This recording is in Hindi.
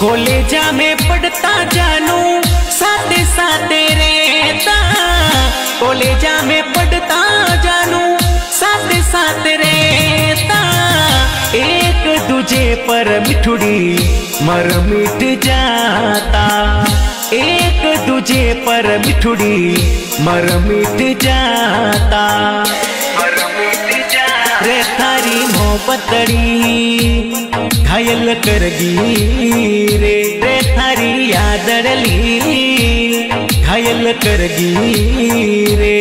कॉलेजा में पढ़ता जानू साथे साथे रहता। कॉलेजा में पढ़ता जानू साथे साथे रहता। एक दूजे पर मिठुड़ी मर मिट जाता। एक दूजे पर मिठुड़ी मर मिट जाता। मर मिट जाता। रे थारी मोहब्बतड़ी घायल करगी रे रे थारी यादड़ली घायल करगी रे